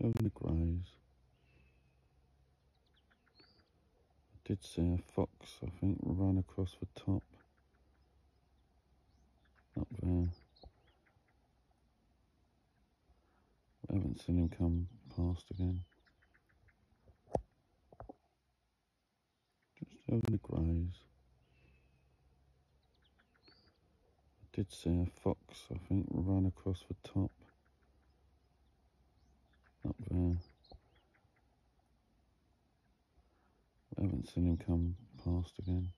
the graze. I did see a fox, I think, run across the top. Up there. I haven't seen him come past again. Just the graze. I did see a fox, I think, run across the top. Up there. I haven't seen him come past again.